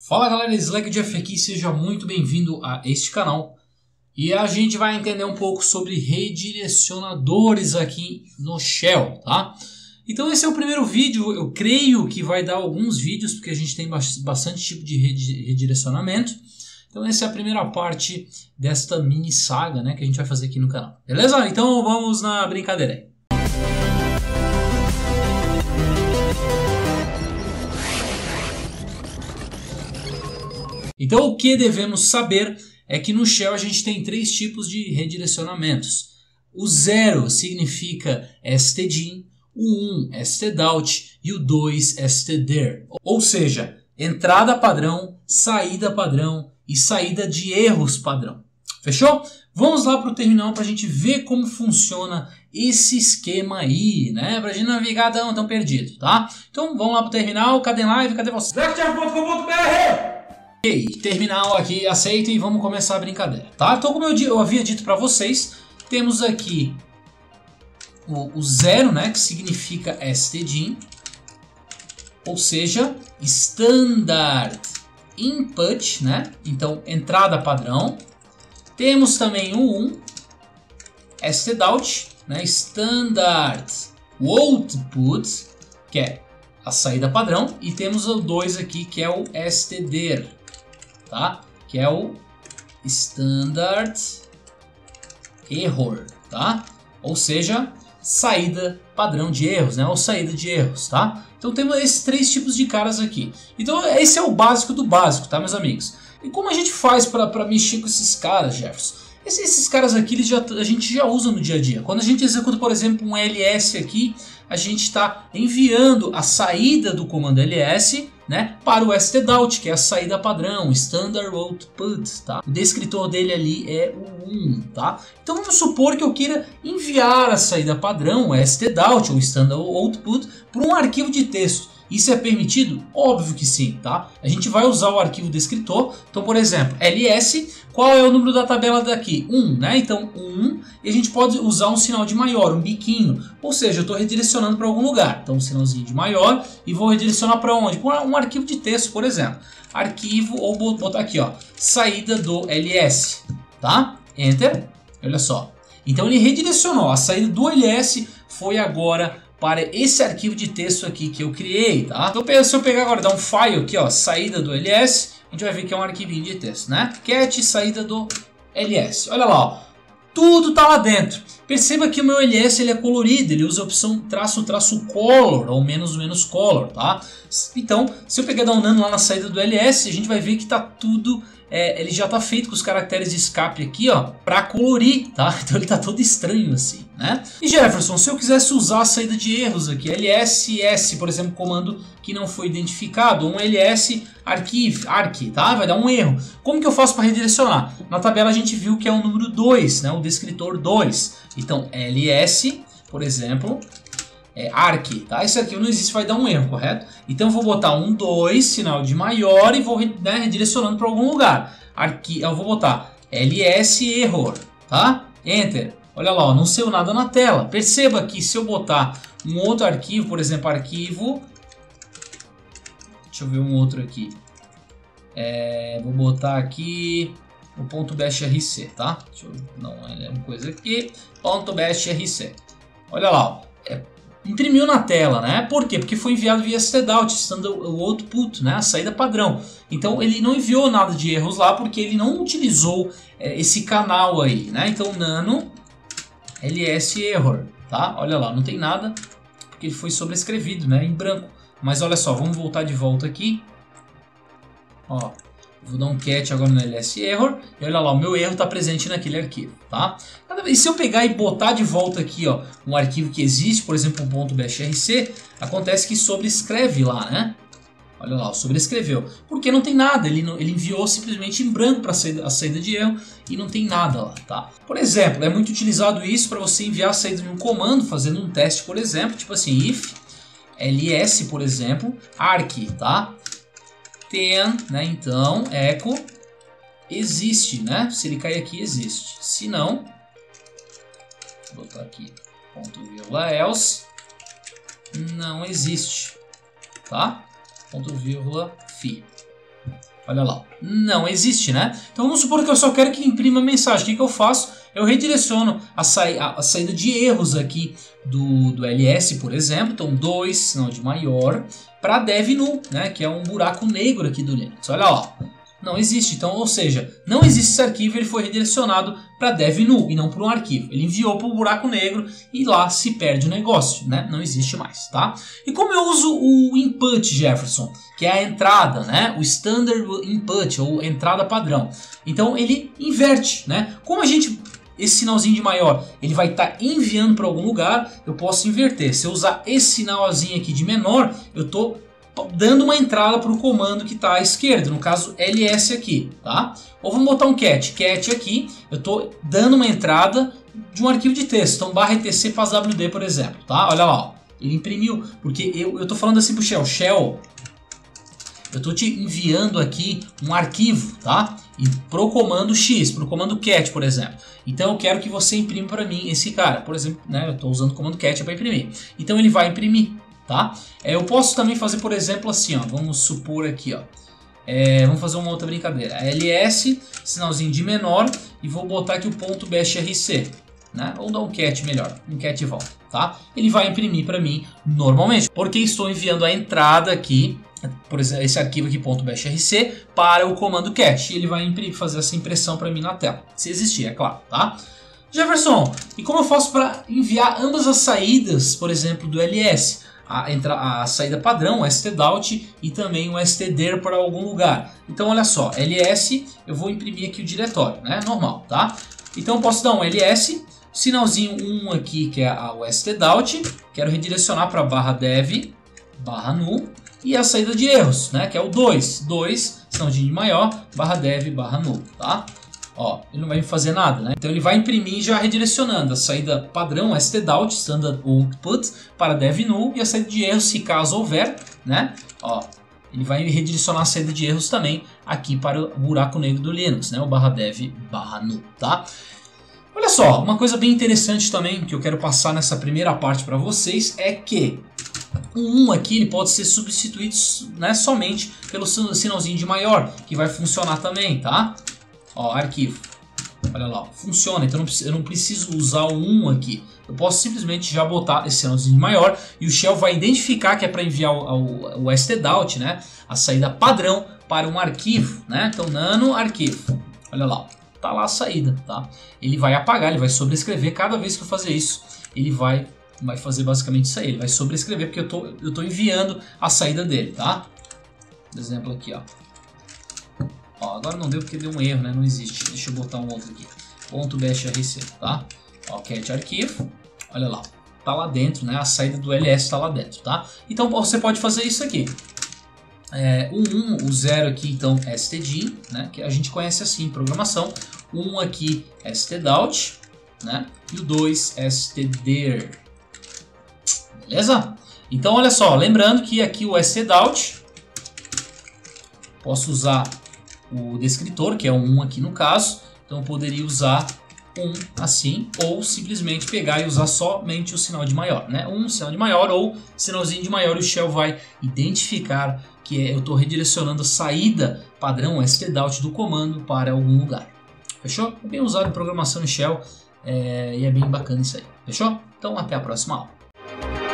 Fala galera, Slack Jeff aqui, seja muito bem-vindo a este canal. E a gente vai entender um pouco sobre redirecionadores aqui no Shell, tá? Então esse é o primeiro vídeo, eu creio que vai dar alguns vídeos, porque a gente tem bastante tipo de redirecionamento. Então essa é a primeira parte desta mini saga né, que a gente vai fazer aqui no canal. Beleza? Então vamos na brincadeira aí. Então, o que devemos saber é que no Shell a gente tem três tipos de redirecionamentos. O zero significa stdin, o 1 um, stdout e o 2 stdir. Ou seja, entrada padrão, saída padrão e saída de erros padrão. Fechou? Vamos lá para o terminal para a gente ver como funciona esse esquema aí, né? Para a gente navegar tão, tão perdido, tá? Então vamos lá para o terminal, cadê live, cadê você? Ok, terminal aqui aceito e vamos começar a brincadeira, tá? Então como eu, eu havia dito para vocês, temos aqui o, o, zero, né, que significa stdin, ou seja, standard input, né? Então entrada padrão. Temos também o 1, stdout, né, standard output, que é a saída padrão, e temos o 2 aqui que é o stdir, tá? Que é o standard error, tá? Ou seja, saída padrão de erros, né? Ou saída de erros, tá? Então temos esses três tipos de caras aqui. Então esse é o básico do básico, tá, meus amigos? E como a gente faz para mexer com esses caras, Jefferson? Esses, esses caras aqui eles já, a gente já usa no dia a dia. Quando a gente executa, por exemplo, um ls aqui, a gente está enviando a saída do comando ls né, para o stdout, que é a saída padrão, standard output, tá? O descritor dele ali é o 1, tá? Então vamos supor que eu queira enviar a saída padrão, stdout ou standard output, para um arquivo de texto. Isso é permitido? Óbvio que sim, tá? A gente vai usar o arquivo descritor. Então, por exemplo, ls, qual é o número da tabela daqui? 1, né? Então, 1, e a gente pode usar um sinal de maior, um biquinho. Ou seja, eu estou redirecionando para algum lugar. Então, um sinalzinho de maior e vou redirecionar para onde? Para um arquivo de texto, por exemplo. Arquivo, ou botar aqui, ó, saída do ls, tá? Enter, olha só. Então, ele redirecionou. A saída do ls foi agora para esse arquivo de texto aqui que eu criei, tá? Então se eu pegar agora, dar um file aqui, ó, saída do ls, a gente vai ver que é um arquivinho de texto, né? Cat saída do ls. Olha lá, ó, tudo tá lá dentro. Perceba que o meu ls ele é colorido, ele usa a opção traço traço color ou menos menos color, tá? Então, se eu pegar dar um nano lá na saída do ls, a gente vai ver que tá tudo é, ele já está feito com os caracteres de escape aqui, ó, para colorir, tá? Então ele está todo estranho assim, né? E Jefferson, se eu quisesse usar a saída de erros aqui, lss, por exemplo, comando que não foi identificado, um ls arquive, arq, tá? Vai dar um erro. Como que eu faço para redirecionar? Na tabela a gente viu que é o número 2, né? O descritor 2. Então ls, por exemplo, é, arc, tá? Esse arquivo não existe, vai dar um erro, correto? Então eu vou botar um 2, sinal de maior e vou né, redirecionando para algum lugar. Arqui eu vou botar ls error, tá? Enter. Olha lá, ó, não saiu nada na tela. Perceba que se eu botar um outro arquivo, por exemplo, arquivo... Deixa eu ver um outro aqui. É, vou botar aqui o ponto .bashrc, tá? Eu, não, é uma coisa aqui. Ponto .bashrc. Olha lá, ó, é imprimiu na tela, né? Por quê? Porque foi enviado via stdout, estando o output, né? A saída padrão. Então ele não enviou nada de erros lá porque ele não utilizou é, esse canal aí, né? Então nano ls error, tá? Olha lá, não tem nada porque ele foi sobrescrevido, né? Em branco. Mas olha só, vamos voltar de volta aqui. Ó, Vou dar um cat agora no ls error e olha lá, o meu erro está presente naquele arquivo, tá? E se eu pegar e botar de volta aqui, ó, um arquivo que existe, por exemplo, um .bashrc, acontece que sobrescreve lá, né? Olha lá, sobrescreveu. Porque não tem nada, ele, não, ele enviou simplesmente em branco para a saída de erro e não tem nada lá, tá? Por exemplo, é muito utilizado isso para você enviar a saída de um comando, fazendo um teste, por exemplo, tipo assim, if ls, por exemplo, arc, tá? Ten, né? Então, echo existe, né? Se ele cair aqui, existe. Se não, vou botar aqui ponto vírgula else, não existe, tá? Ponto vírgula fi. Olha lá, não existe, né? Então vamos supor que eu só quero que imprima a mensagem. O que, que eu faço? Eu redireciono a, a saída de erros aqui do, do ls, por exemplo. Então 2, sinal de maior, para dev null, né? Que é um buraco negro aqui do Linux. Olha lá, não existe. Então, ou seja, não existe esse arquivo, ele foi redirecionado para dev null e não para um arquivo. Ele enviou para o buraco negro e lá se perde o negócio, né? Não existe mais, tá? E como eu uso o input Jefferson, que é a entrada, né? O standard input ou entrada padrão. Então ele inverte, né? Como a gente esse sinalzinho de maior, ele vai estar tá enviando para algum lugar, eu posso inverter. Se eu usar esse sinalzinho aqui de menor, eu estou dando uma entrada para o comando que está à esquerda, no caso ls aqui, tá? Ou vamos botar um cat, cat aqui, eu estou dando uma entrada de um arquivo de texto, então barra etc passwd, por exemplo, tá? Olha lá, ó, ele imprimiu, porque eu estou falando assim para o shell, shell, eu estou te enviando aqui um arquivo, tá? E pro comando X, pro comando cat, por exemplo. Então eu quero que você imprima para mim esse cara, por exemplo, né? Eu estou usando o comando cat para imprimir. Então ele vai imprimir, tá? É, eu posso também fazer, por exemplo, assim, ó, vamos supor aqui, ó, é, vamos fazer uma outra brincadeira, ls, sinalzinho de menor, e vou botar aqui o ponto né? Ou dar um cat melhor, um cat volta, tá? Ele vai imprimir para mim normalmente, porque estou enviando a entrada aqui, por exemplo, esse arquivo aqui .bashrc para o comando cat, e ele vai fazer essa impressão para mim na tela, se existir, é claro, tá? Jefferson, e como eu faço para enviar ambas as saídas, por exemplo, do ls? a, entra, a saída padrão, o stdout e também o stdir para algum lugar. Então olha só, ls, eu vou imprimir aqui o diretório, né? Normal, tá? Então eu posso dar um ls, sinalzinho 1 aqui que é o stdout, quero redirecionar para barra dev, barra null, e a saída de erros, né? Que é o 2, 2, sinalzinho maior, barra dev, barra null, tá? Ó, ele não vai fazer nada, né? Então ele vai imprimir já redirecionando a saída padrão stdout, standard output, para dev null e a saída de erros, se caso houver, né? Ó, ele vai redirecionar a saída de erros também aqui para o buraco negro do Linux, né? O barra dev barra null, tá? Olha só, uma coisa bem interessante também que eu quero passar nessa primeira parte para vocês é que o 1 aqui ele pode ser substituído né, somente pelo sinalzinho de maior, que vai funcionar também, tá? Ó, arquivo. Olha lá, funciona, então eu não preciso usar o 1 aqui. Eu posso simplesmente já botar esse sinalzinho maior e o shell vai identificar que é para enviar o, o, o stdout, né? A saída padrão para um arquivo, né? Então nano arquivo. Olha lá, tá lá a saída, tá? Ele vai apagar, ele vai sobrescrever cada vez que eu fazer isso. Ele vai vai fazer basicamente isso aí, ele vai sobrescrever porque eu tô, eu tô enviando a saída dele, tá? Exemplo aqui, ó. Ó, agora não deu porque deu um erro, né? Não existe. Deixa eu botar um outro aqui. Ponto .bashrc, tá? Ó, cat arquivo. Olha lá. Tá lá dentro, né? A saída do ls está lá dentro, tá? Então você pode fazer isso aqui. É, o 1, o 0 aqui, então, std, né? Que a gente conhece assim em programação. O 1 aqui, stdout, né? E o 2, stdir. Beleza? Então, olha só, lembrando que aqui o stdout, posso usar o descritor, que é um 1 aqui no caso. Então eu poderia usar um assim, ou simplesmente pegar e usar somente o sinal de maior, né? Um sinal de maior ou sinalzinho de maior, o shell vai identificar que é, eu estou redirecionando a saída padrão stdout do comando para algum lugar. Fechou? É bem usado em programação em shell é, e é bem bacana isso aí. Fechou? Então até a próxima aula.